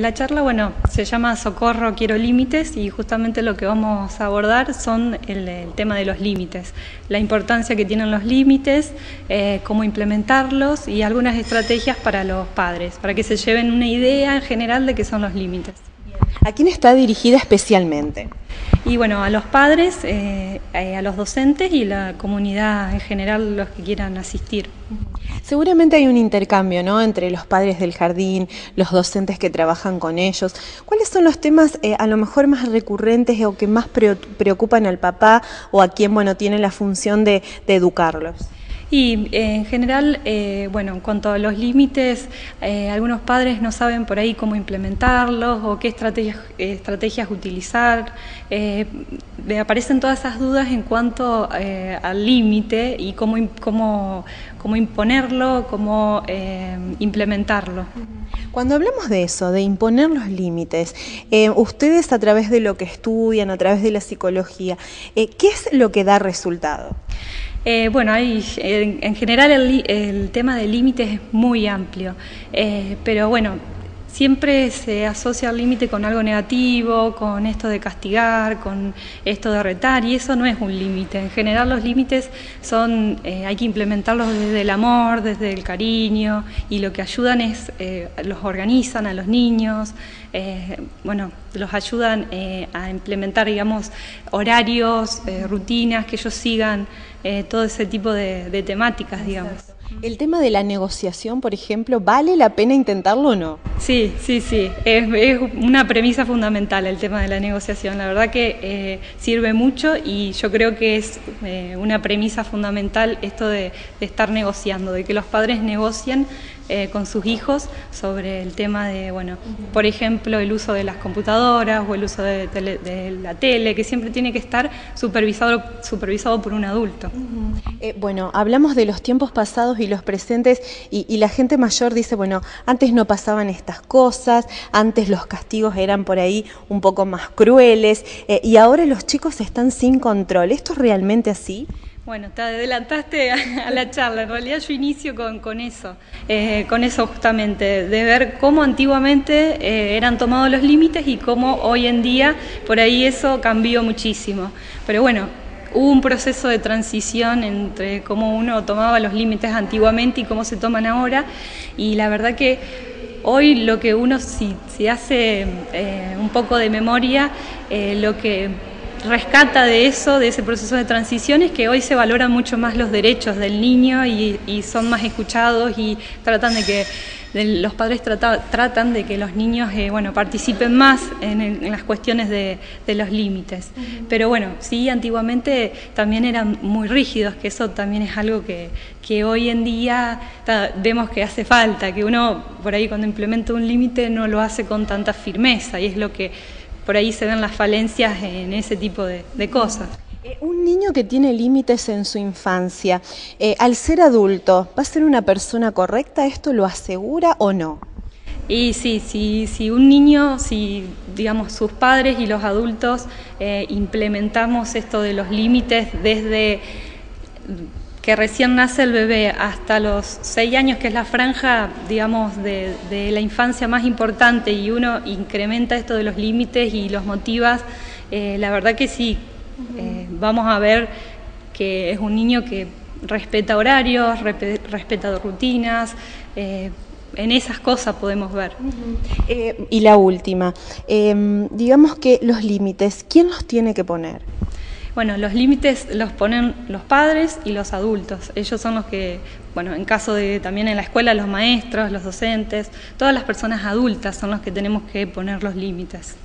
La charla, bueno, se llama Socorro, quiero límites y justamente lo que vamos a abordar son el, tema de los límites, la importancia que tienen los límites, eh, cómo implementarlos y algunas estrategias para los padres, para que se lleven una idea en general de qué son los límites. ¿A quién está dirigida especialmente? Y bueno, a los padres, eh, eh, a los docentes y la comunidad en general, los que quieran asistir. Seguramente hay un intercambio ¿no? entre los padres del jardín, los docentes que trabajan con ellos. ¿Cuáles son los temas eh, a lo mejor más recurrentes o que más preocupan al papá o a quien bueno, tiene la función de educarlos? Y eh, en general, eh, bueno, en cuanto a los límites, eh, algunos padres no saben por ahí cómo implementarlos o qué estrategias, estrategias utilizar. aparecen todas esas dudas en cuanto al límite y cómo, cómo, cómo imponerlo, cómo implementarlo. Cuando hablamos de eso, de imponer los límites, ustedes a través de lo que estudian, a través de la psicología, ¿qué es lo que da resultado? Eh, bueno, hay, en, general el, tema de límites es muy amplio, eh, pero bueno, siempre se asocia el límite con algo negativo, con esto de castigar, con esto de retar, y eso no es un límite. En general los límites son, eh, hay que implementarlos desde el amor, desde el cariño, y lo que ayudan es, los organizan a los niños, bueno, los ayudan a implementar, digamos, horarios, rutinas, que ellos sigan eh, todo ese tipo de, temáticas, digamos. El tema de la negociación, por ejemplo, ¿vale la pena intentarlo o no? Sí, sí, sí, es, una premisa fundamental el tema de la negociación. La verdad que eh, sirve mucho y yo creo que es eh, una premisa fundamental esto de, de, estar negociando, de que los padres negocien eh, con sus hijos sobre el tema de, bueno, por ejemplo, el uso de las computadoras o el uso de, la tele, que siempre tiene que estar supervisado, supervisado por un adulto. Eh, bueno, hablamos de los tiempos pasados y los presentes y, la gente mayor dice, bueno, antes no pasaban estas cosas, antes los castigos eran por ahí un poco más crueles eh, y ahora los chicos están sin control. ¿Esto es realmente así? Bueno, te adelantaste a, la charla. En realidad yo inicio con, eso, eh, con eso justamente, de ver cómo antiguamente eran tomados los límites y cómo hoy en día por ahí eso cambió muchísimo. Pero bueno, hubo un proceso de transición entre cómo uno tomaba los límites antiguamente y cómo se toman ahora. Y la verdad que hoy lo que uno, si, hace eh, un poco de memoria, lo que rescata de eso, de ese proceso de transición, es que hoy se valoran mucho más los derechos del niño y, son más escuchados y tratan de que los padres tratan de que los niños eh, bueno, participen más en, las cuestiones de, los límites. Pero bueno, sí, antiguamente también eran muy rígidos, que eso también es algo que, que hoy en día vemos que hace falta, que uno por ahí cuando implementa un límite no lo hace con tanta firmeza y es lo que por ahí se ven las falencias en ese tipo de, cosas. Eh, un niño que tiene límites en su infancia, eh, al ser adulto, ¿va a ser una persona correcta? ¿Esto lo asegura o no? Y sí, si, si un niño, si digamos sus padres y los adultos eh, implementamos esto de los límites desde que recién nace el bebé hasta los seis años, que es la franja, digamos, de, la infancia más importante, y uno incrementa esto de los límites y los motivas, la verdad que sí, vamos a ver que es un niño que respeta horarios, respeta rutinas, eh, en esas cosas podemos ver. y la última, em, digamos que los límites, ¿quién los tiene que poner? Bueno, los límites los ponen los padres y los adultos. Ellos son los que, bueno, en caso de también en la escuela, los maestros, los docentes, todas las personas adultas son los que tenemos que poner los límites.